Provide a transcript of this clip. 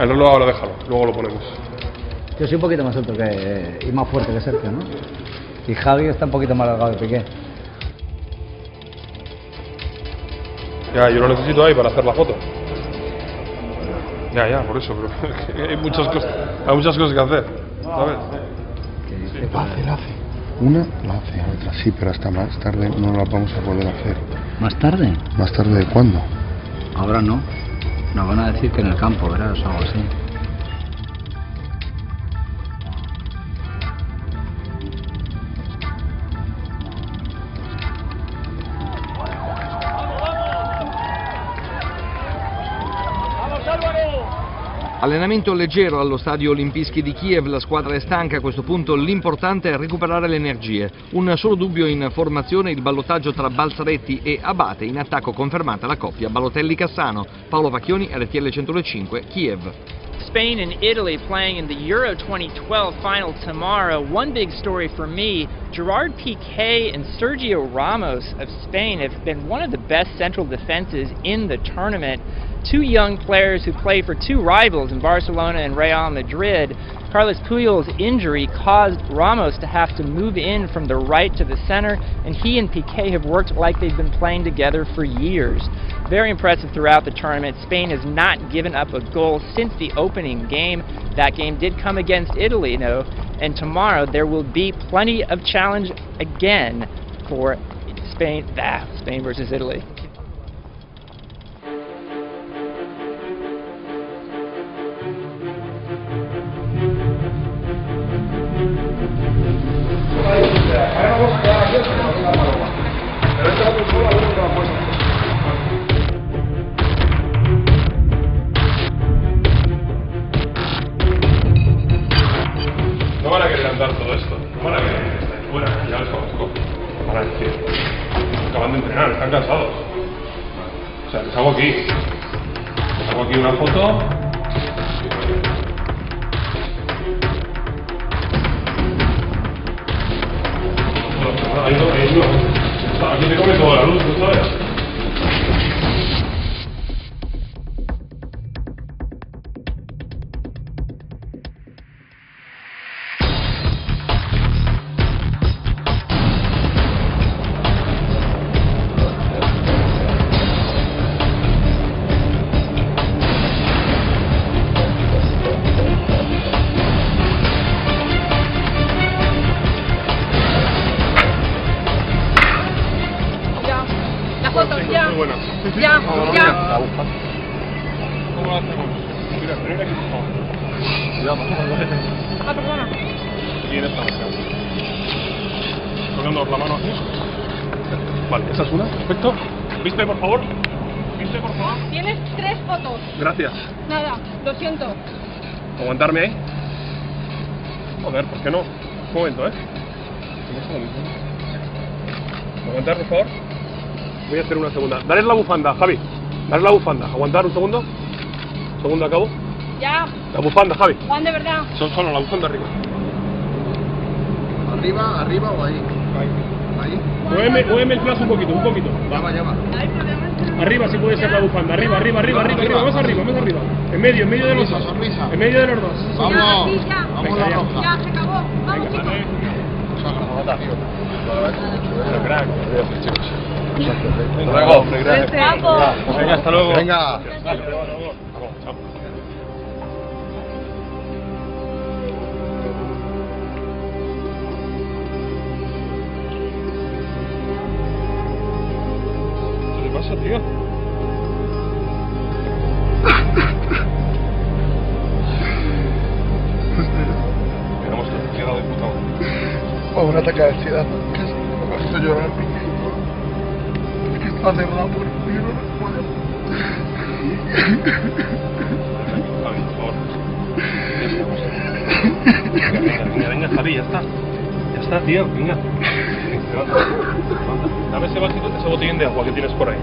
El reloj ahora déjalo, luego lo ponemos. Yo soy un poquito más alto que, y más fuerte que Sergio, ¿no? Y Javi está un poquito más alargado que Piqué. Ya, yo lo necesito ahí para hacer la foto. Ya, ya, por eso, pero hay muchas cosas, hay muchas cosas que hacer, ¿sabes? La hace, la hace. Una la hace, otra sí, pero hasta más tarde no la vamos a poder hacer. ¿Más tarde? ¿Más tarde de cuándo? Ahora no. Nos van a decir que en el campo, verás, o algo así. Allenamento leggero allo stadio Olimpischi di Kiev, la squadra è stanca, a questo punto l'importante è recuperare le energie. Un solo dubbio in formazione, il ballottaggio tra Balzaretti e Abate, in attacco confermata la coppia Balotelli-Cassano. Paolo Pacchioni, RTL 105, Kiev. Spain and Italy playing in the Euro 2012 final tomorrow. One big story for me Gerard Piqué and Sergio Ramos of Spain have been one of the best central defenses in the tournament. Two young players who play for two rivals in Barcelona and Real Madrid. Carlos Puyol's injury caused Ramos to have to move in from the right to the center, and he and Piqué have worked like they've been playing together for years. Very impressive throughout the tournament. Spain has not given up a goal since the opening game. That game did come against Italy, though, and tomorrow there will be plenty of challenge again for Spain, ah, Spain versus Italy. Acaban de entrenar, están cansados. O sea, les hago aquí. Les hago aquí una foto. La foto, ya. Muy buena. Sí, sí. Ya, Vamos, ya. ¿Cómo lo hacemos? Mira, ven aquí, por favor. Ah, perdona. Bien, estamos. Poniéndonos la mano así. Vale, esa es una, perfecto. ¿Viste, por favor? ¿Viste, por favor? Tienes tres fotos. Gracias. Nada, lo siento. ¿Aguantarme ahí? Joder, ¿por qué no? Un momento, ¿eh? ¿Aguantar, por favor? Voy a hacer una segunda. Dale la bufanda, Javi. Dale la bufanda. ¿Aguantar un segundo? Segundo, acabo. Ya, La bufanda, Javi. Juan, de verdad. Son solo la bufanda arriba. ¿Arriba, arriba o ahí? Ahí. Muéveme, muéveme el plazo un poquito, un poquito. Llama, llama. Arriba si puede ser la bufanda. Arriba, arriba, arriba, arriba, arriba. Más arriba, más arriba. En medio, en medio de los dos. sonrisa. En medio de los dos. Vamos. Ya, ya. Vamos Venga, la ya. roja. Ya, se acabó. Vamos, chicos. Hasta luego. Venga, O un ataque de ansiedad. Casi me hecho llorar. Es que está por por estamos. Venga, venga, venga, Javi, ya está. Ya está, tío, venga. Dame ese vasito, ese botellín de agua que tienes por ahí.